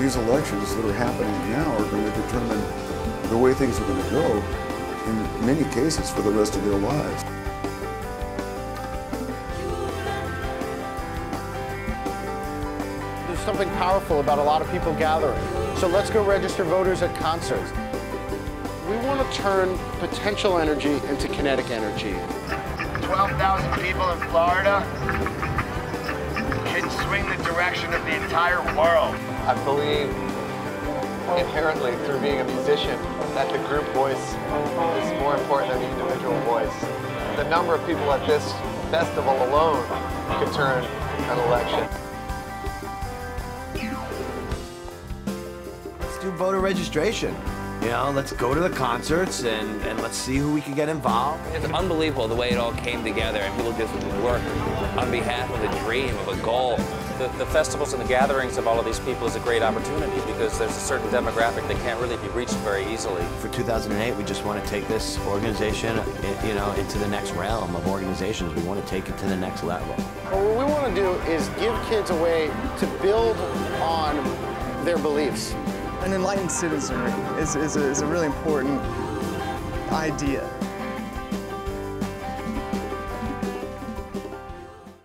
these elections that are happening now are going to determine the way things are going to go in many cases for the rest of their lives. There's something powerful about a lot of people gathering. So let's go register voters at concerts. We want to turn potential energy into kinetic energy. 12,000 people in Florida can swing the direction of the entire world. I believe inherently through being a musician that the group voice is more important than the individual voice. The number of people at this festival alone could turn an election. Let's do voter registration. You know, let's go to the concerts and, and let's see who we can get involved. It's unbelievable the way it all came together and people just work on behalf of a dream, of a goal. The, the, festivals and the gatherings of all of these people is a great opportunity because there's a certain demographic that can't really be reached very easily. For 2008, we just want to take this organization, you know, into the next realm of organizations. We want to take it to the next level. What we want to do is give kids a way to build on their beliefs. An enlightened citizenry is, is, a, is a really important idea.